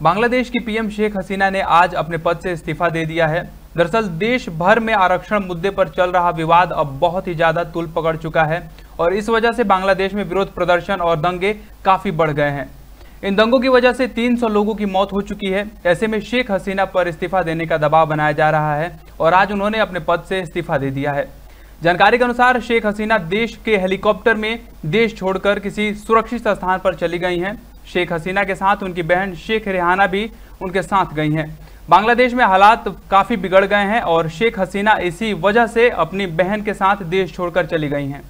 बांग्लादेश की पीएम शेख हसीना ने आज अपने पद से इस्तीफा दे दिया है। दरअसल, देश भर में आरक्षण मुद्दे पर चल रहा विवाद अब बहुत ही ज़्यादा तुल पकड़ चुका है और इस वजह से बांग्लादेश में विरोध प्रदर्शन और दंगे काफ़ी बढ़ गए हैं। इन दंगों की वजह से 300 लोगों की मौत हो चुकी है। ऐसे में शेख हसीना पर इस्तीफा देने का दबाव बनाया जा रहा है और आज उन्होंने अपने पद से इस्तीफा दे दिया है। जानकारी के अनुसार, शेख हसीना देश के हेलीकॉप्टर में देश छोड़कर किसी सुरक्षित स्थान पर चली गई हैं। शेख हसीना के साथ, उनकी बहन शेख रेहाना भी उनके साथ गई हैं। बांग्लादेश में हालात काफ़ी बिगड़ गए हैं और शेख हसीना इसी वजह से अपनी बहन के साथ देश छोड़कर चली गई हैं।